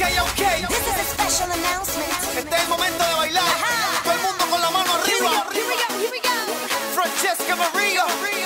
okay, okay. This is a special announcement. Este es el momento de bailar. Todo el mundo con la mano arriba. Here we go, here we go, here we go. Francesca Maria.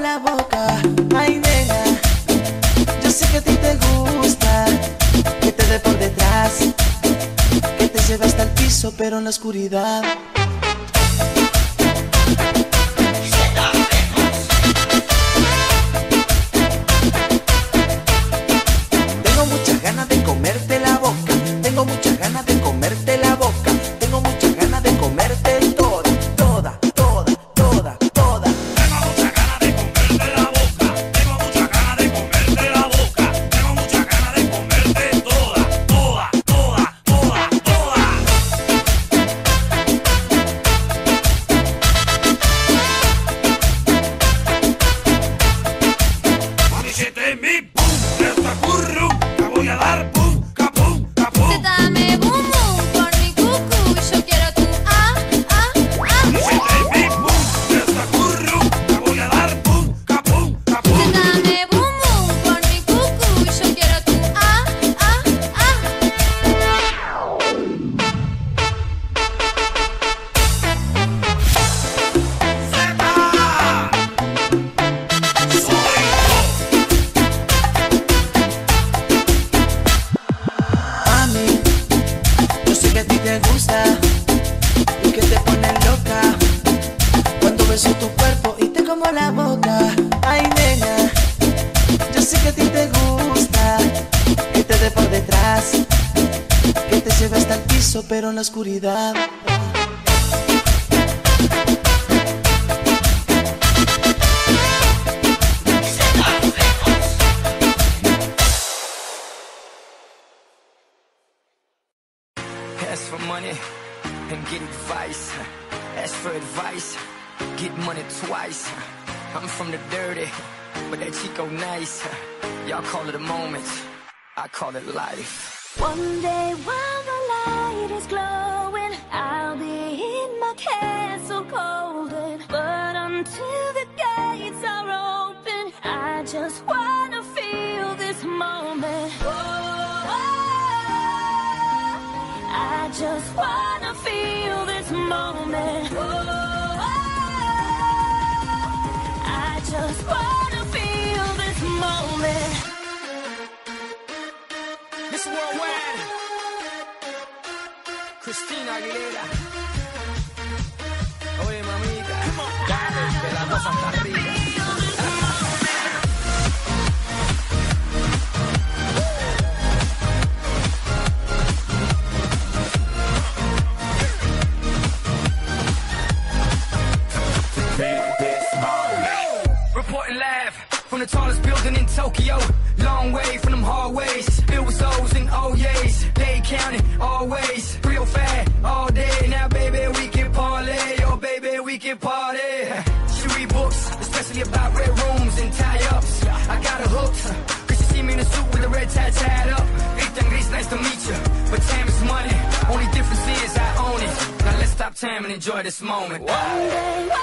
La boca. Ay, nena, yo sé que a ti te gusta que te dé por detrás, que te lleve hasta el piso, pero en la oscuridad. Y que te pone loca cuando beso tu cuerpo y te como la boca. Ay, nena, yo sé que a ti te gusta que te dé por detrás, que te lleve hasta el piso, pero en la oscuridad. I'm from the dirty, but that Chico nice. Y'all call it a moment, I call it life. One day while the light is glowing, I'll be in my castle golden. But until the gates are open, I just wanna feel this moment. Oh, I just wanna feel this moment. Oh, Miss Worldwide, Christina Aguilera. Oye, mamita, dale, que la cosa está arriba. Reporting live from the tallest building in Tokyo. Long way from them hallways. Filled with counting always. Real fat all day. Now, baby, we can parlay. Oh, baby, we can party. She read books, especially about red rooms and tie ups. I got her hooked. Cause she see me in a suit with a red tie tied up. Ethan Grease, nice to meet you. But time is money. Only difference is I own it. Now, let's stop time and enjoy this moment. One day